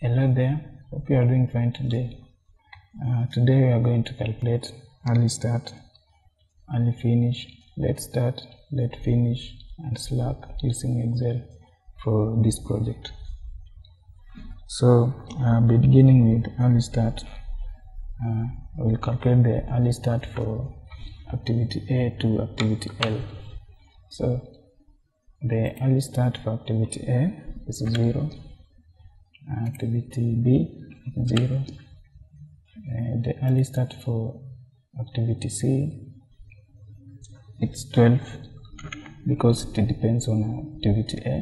Hello there, hope you are doing fine today. Uh, today we are going to calculate early start, early finish, late start, late finish, and slack using Excel for this project. So, uh, beginning with early start, uh, we will calculate the early start for activity A to activity L. So, the early start for activity A is 0, activity B is 0, uh, the early start for activity C it's 12 because it depends on activity A.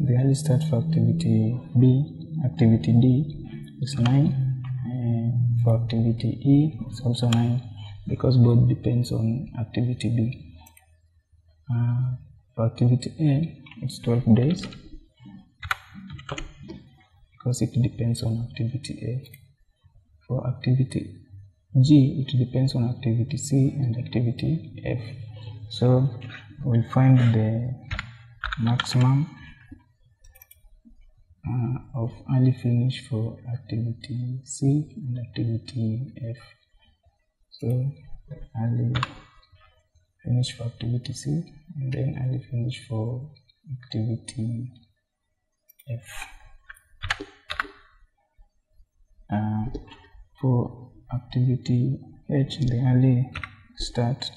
The early start for activity B, activity D is 9, and for activity E it's also 9 because both depends on activity B. Uh, for activity A it's 12 days because it depends on activity A. For activity G, it depends on activity C and activity F. So we'll find the maximum uh, of early finish for activity C and activity F. So early finish for activity C and then early finish for activity F. Uh, for activity H, the early start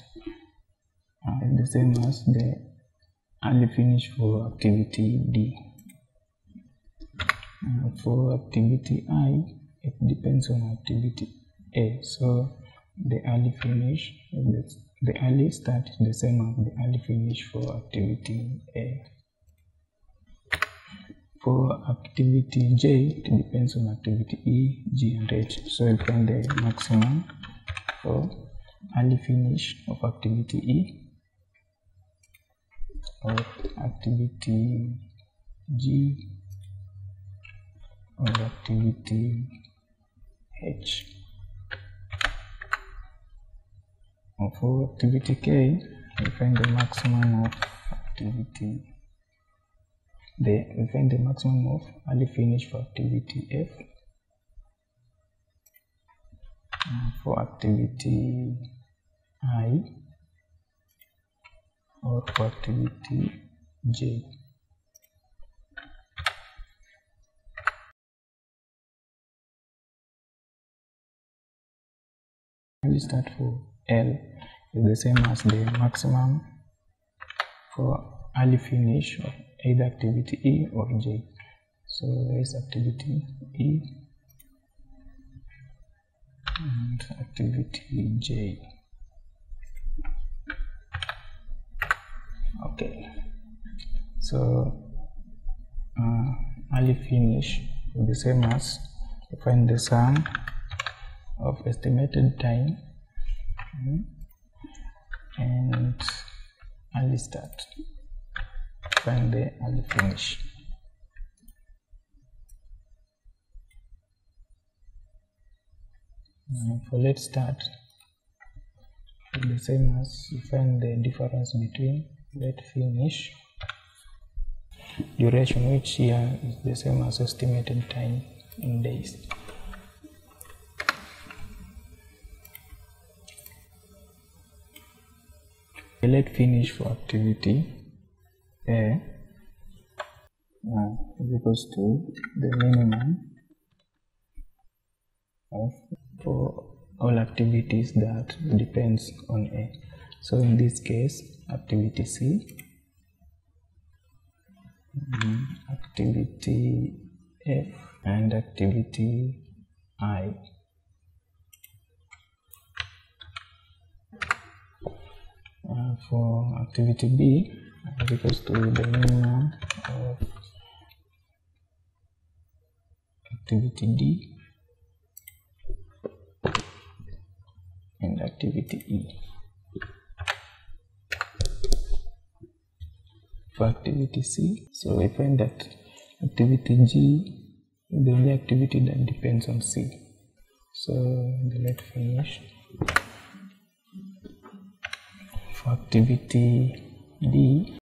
uh, is the same as the early finish for activity D. Uh, for activity I, it depends on activity A. So the early finish, the, the early start is the same as the early finish for activity A. For activity J, it depends on activity E, G, and H. So we'll find the maximum for early finish of activity E, or activity G, or activity H. And for activity K, we find the maximum of activity the, we find the maximum of early finish for activity F. Uh, for activity I or for activity J. We start for L is the same as the maximum for early finish of either activity E or J. So there is activity E and activity J. Okay, so uh, early finish is the same as find the sum of estimated time and early start the early finish. Now for late start, the same as you find the difference between late finish duration, which here is the same as estimated time in days. Late finish for activity a uh, is equals to the minimum of for all activities that depends on A. So in this case, activity C, activity F, and activity I. Uh, for activity B, equals to the minimum of activity D and activity E. For activity C, so we find that activity G is the only activity that depends on C. So late finish for activity D